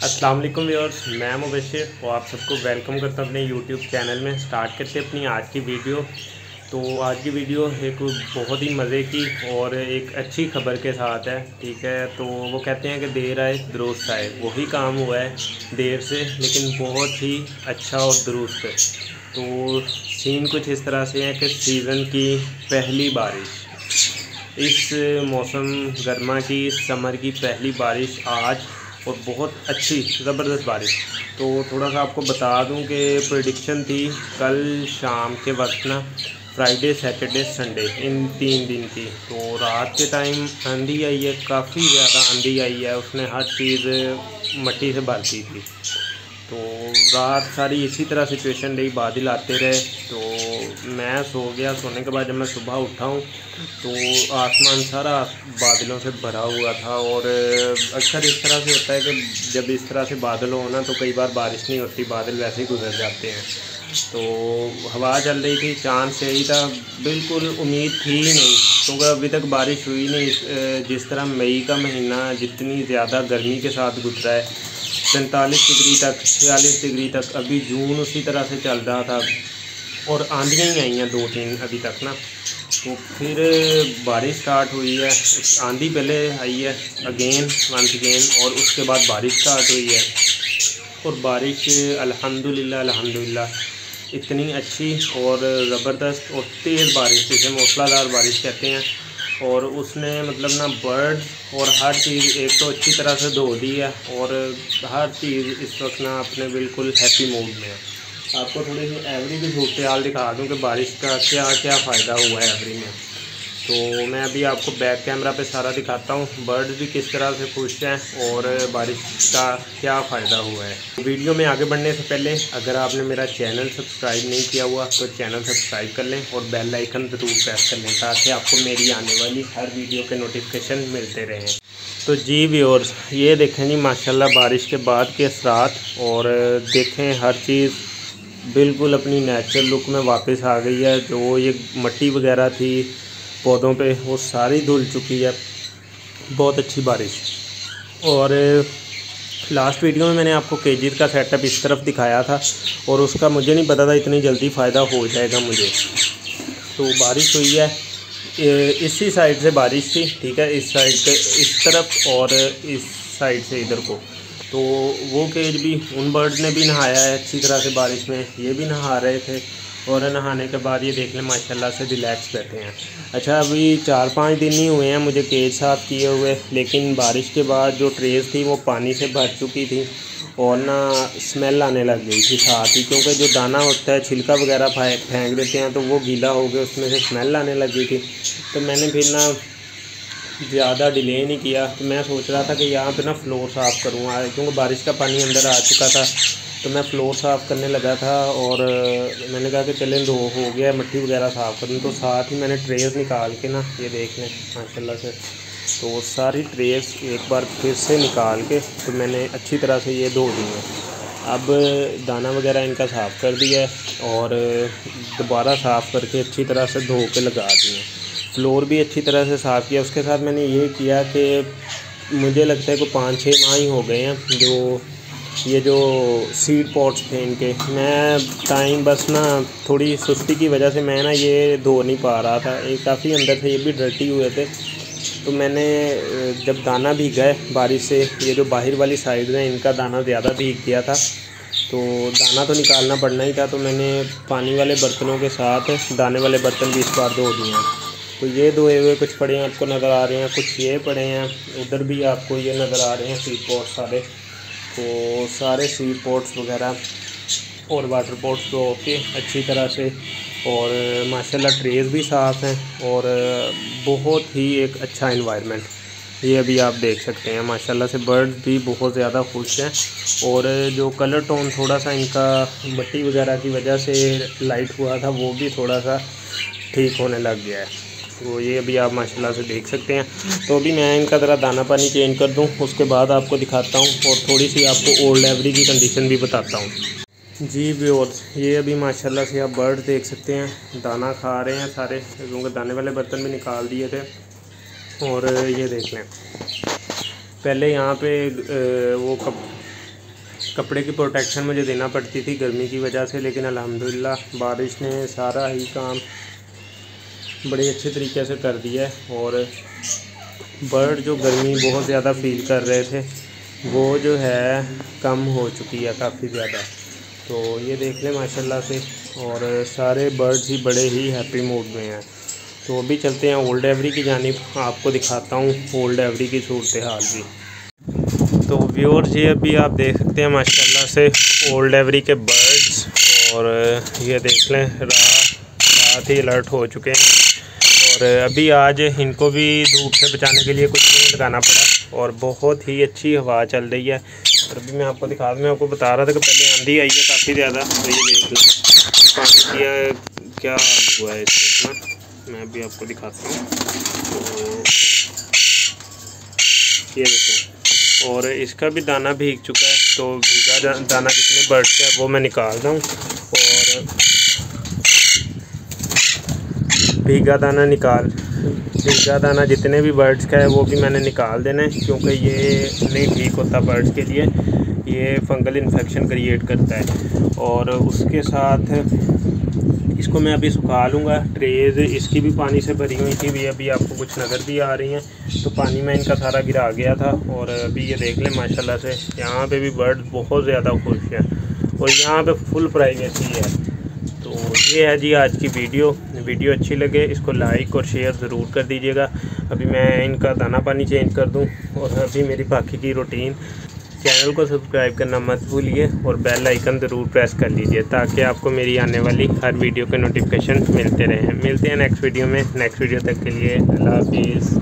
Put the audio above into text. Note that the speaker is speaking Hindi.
अस्सलाम वालेकुम व्यूअर्स, मैं मुबशर और आप सबको वेलकम करता हूँ अपने यूट्यूब चैनल में। स्टार्ट करते हैं अपनी आज की वीडियो। तो आज की वीडियो एक बहुत ही मज़े की और एक अच्छी खबर के साथ है, ठीक है? तो वो कहते हैं कि देर आए, दुरुस्त आए। वही काम हुआ है देर से, लेकिन बहुत ही अच्छा और दुरुस्त तो सीन कुछ इस तरह से है कि सीज़न की पहली बारिश। इस मौसम, गर्मा की समर की पहली बारिश आज और बहुत अच्छी, ज़बरदस्त बारिश। तो थोड़ा सा आपको बता दूँ कि प्रडिक्शन थी कल शाम के वक्त ना फ्राइडे सैटरडे संडे इन तीन दिन की। तो रात के टाइम आंधी आई है, काफ़ी ज़्यादा आंधी आई है, उसने हर चीज़ मट्टी से भर दी थी। तो रात सारी इसी तरह सिचुएशन रही, बादल आते रहे तो मैं सो गया। सोने के बाद जब मैं सुबह उठा हूँ तो आसमान सारा बादलों से भरा हुआ था और अक्सर इस तरह से होता है कि जब इस तरह से बादल हो ना तो कई बार बारिश नहीं होती, बादल वैसे ही गुजर जाते हैं। तो हवा चल रही थी, चाँद से ही था, बिल्कुल उम्मीद थी ही नहीं। क्योंकि तो अभी तक बारिश हुई नहीं जिस तरह मई का महीना जितनी ज़्यादा गर्मी के साथ गुजरा है, सैंतालीस डिग्री तक, छियालीस डिग्री तक, अभी जून उसी तरह से चल रहा था। और आंधियाँ ही आई हैं दो तीन अभी तक ना। तो फिर बारिश स्टार्ट हुई है। आंधी पहले आई है अगेन वंस अगेन और उसके बाद बारिश स्टार्ट हुई है। और बारिश, अल्हम्दुलिल्लाह अल्हम्दुलिल्लाह, इतनी अच्छी और ज़बरदस्त और तेज़ बारिश जिसे मौसलाधार बारिश कहते हैं। और उसने मतलब ना बर्ड और हर चीज़ एक तो अच्छी तरह से धो दी है और हर चीज़ इस वक्त ना अपने बिल्कुल हैप्पी मूड में है। आपको थोड़ी सी एवरी भी सूरत हाल दिखा दूँ कि बारिश का क्या क्या फ़ायदा हुआ है एवरी में। तो मैं अभी आपको बैक कैमरा पे सारा दिखाता हूँ। बर्ड्स भी किस तरह से खुश हैं और बारिश का क्या फ़ायदा हुआ है। वीडियो में आगे बढ़ने से पहले, अगर आपने मेरा चैनल सब्सक्राइब नहीं किया हुआ तो चैनल सब्सक्राइब कर लें और बेल आइकन ज़रूर प्रेस कर लें ताकि आपको मेरी आने वाली हर वीडियो के नोटिफिकेशन मिलते रहें। तो जी व्यूअर्स ये देखें जी, माशाल्लाह बारिश के बाद के असरात और देखें हर चीज़ बिल्कुल अपनी नेचुरल लुक में वापस आ गई है। जो ये मट्टी वगैरह थी, पौधों पे, वो सारी धुल चुकी है। बहुत अच्छी बारिश। और लास्ट वीडियो में मैंने आपको केजीर का सेटअप इस तरफ़ दिखाया था। और उसका मुझे नहीं पता था इतनी जल्दी फ़ायदा हो जाएगा मुझे। तो बारिश हुई है। इसी साइड से बारिश थी, ठीक है? इस साइड पे इस तरफ़ और इस साइड से इधर को। तो वो केज भी, उन बर्ड्स ने भी नहाया है अच्छी तरह से बारिश में। ये भी नहा रहे थे और नहाने के बाद ये देख लें, माशाल्लाह से रिलैक्स बैठे हैं। अच्छा अभी चार पाँच दिन ही हुए हैं मुझे केज साफ़ किए हुए, लेकिन बारिश के बाद जो ट्रेस थी वो पानी से भर चुकी थी और ना स्मेल आने लग गई थी साथ ही, क्योंकि जो दाना होता है, छिलका वगैरह फेंक देते हैं तो वो गीला हो गया, उसमें से स्मेल आने लग थी। तो मैंने फिर ना ज़्यादा डिले नहीं किया। तो मैं सोच रहा था कि यहाँ पे ना फ्लोर साफ़ करूँगा क्योंकि बारिश का पानी अंदर आ चुका था तो मैं फ्लोर साफ़ करने लगा था और मैंने कहा कि चलें दो हो गया, मट्टी वगैरह साफ़ कर तो साथ ही मैंने ट्रेस निकाल के ना, ये देख लें माशाल्लाह से तो सारी ट्रेस एक बार फिर से निकाल के तो मैंने अच्छी तरह से ये धो दी है। अब दाना वगैरह इनका साफ़ कर दिया है और दोबारा साफ़ करके अच्छी तरह से धो के लगा दिए फ्लोर भी अच्छी तरह से साफ़ किया। उसके साथ मैंने ये किया कि मुझे लगता है कि पाँच छः माह ही हो गए हैं जो ये जो सीड पॉट्स थे इनके। मैं टाइम बस ना थोड़ी सुस्ती की वजह से मैं ना ये धो नहीं पा रहा था। ये काफ़ी अंदर थे ये भी डर्टी हुए थे। तो मैंने जब दाना भीगा है बारिश से, ये जो बाहर वाली साइड है इनका दाना ज़्यादा भीग गया था तो दाना तो निकालना पड़ना ही था। तो मैंने पानी वाले बर्तनों के साथ दाने वाले बर्तन भी इस बार धो दिए हैं। तो ये धोए हुए कुछ पड़े हैं, आपको नज़र आ रहे हैं, कुछ ये पड़े हैं उधर भी आपको ये नज़र आ रहे हैं सीड पॉट सारे। तो सारे सीड पॉट्स वगैरह और वाटर पॉट्स तो के अच्छी तरह से। और माशाल्लाह ट्रेस भी साफ़ हैं और बहुत ही एक अच्छा इन्वायरमेंट ये अभी आप देख सकते हैं, माशाल्लाह से बर्ड्स भी बहुत ज़्यादा खुश हैं। और जो कलर टोन थोड़ा सा इनका मट्टी वगैरह की वजह से लाइट हुआ था, वो भी थोड़ा सा ठीक होने लग गया है। तो ये अभी आप माशाल्लाह से देख सकते हैं। तो अभी मैं इनका ज़रा दाना पानी चेंज कर दूँ, उसके बाद आपको दिखाता हूँ और थोड़ी सी आपको ओल्ड एवरी की कंडीशन भी बताता हूँ। जी व्यूअर्स, ये अभी माशाल्लाह से आप बर्ड देख सकते हैं, दाना खा रहे हैं सारे, क्योंकि दाने वाले बर्तन भी निकाल दिए थे। और ये देख लें, पहले यहाँ पे वो कप, कपड़े की प्रोटेक्शन मुझे देना पड़ती थी गर्मी की वजह से, लेकिन अल्हम्दुलिल्लाह बारिश ने सारा ही काम बड़े अच्छे तरीके से कर दिया है और बर्ड जो गर्मी बहुत ज़्यादा फील कर रहे थे, वो जो है कम हो चुकी है काफ़ी ज़्यादा। तो ये देख लें माशाल्लाह से, और सारे बर्ड्स ही बड़े ही हैप्पी मूड में हैं। तो अभी चलते हैं ओल्ड एवरी की जानब, आपको दिखाता हूँ ओल्ड एवरी की सूरत हाल भी। तो व्यूअर्स ये अभी आप देख सकते हैं माशाल्लाह से ओल्ड एवरी के बर्ड्स और ये देख लें रात साथ अलर्ट हो चुके हैं। और अभी आज इनको भी धूप से बचाने के लिए कुछ नहीं लगाना पड़ा और बहुत ही अच्छी हवा चल रही है। और अभी मैं आपको दिखा, मैं आपको बता रहा था कि पहले आंधी आई है काफ़ी ज़्यादा तो ये देख लें। पानी किया क्या हुआ है इसमें? मैं अभी आपको दिखाता हूँ। ये देखें। और इसका भी दाना भीग चुका है तो भीगा दाना जितने बर्ड्स का है वो मैं निकाल रहा हूँ। और भीगा दाना निकाल, भीगा दाना जितने भी बर्ड्स का है, वो भी मैंने निकाल देना है, क्योंकि ये नहीं ठीक होता बर्ड्स के लिए। ये फंगल इन्फेक्शन क्रिएट करता है। और उसके साथ इसको मैं अभी सुखा लूँगा। ट्रेज इसकी भी पानी से भरी हुई थी भी अभी आपको कुछ नज़र भी आ रही हैं। तो पानी में इनका सारा गिरा गया था, और अभी ये देख लें, माशाल्लाह से, यहाँ पे भी बर्ड बहुत ज़्यादा खुश हैं। और यहाँ पे फुल प्राइवेसी है। तो ये है जी आज की वीडियो वीडियो अच्छी लगे, इसको लाइक और शेयर ज़रूर कर दीजिएगा। अभी मैं इनका दाना पानी चेंज कर दूँ और अभी मेरी बाकी की रूटीन चैनल को सब्सक्राइब करना मत भूलिए और बेल आइकन ज़रूर प्रेस कर लीजिए ताकि आपको मेरी आने वाली हर वीडियो के नोटिफिकेशन मिलते रहें। मिलते हैं नेक्स्ट वीडियो में। नेक्स्ट वीडियो तक के लिए, अल्लाह हाफिज़।